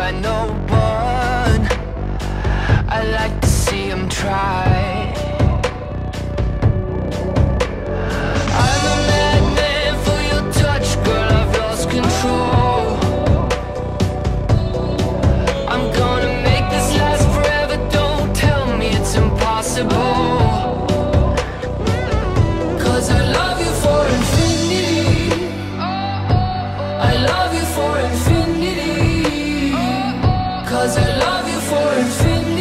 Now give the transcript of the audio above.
by no one. I like to see him try. I'm a madman for your touch, girl. I've lost control. I'm gonna make this last forever. Don't tell me it's impossible. I love you for infinity. I love you for infinity. Cause I love you for infinity.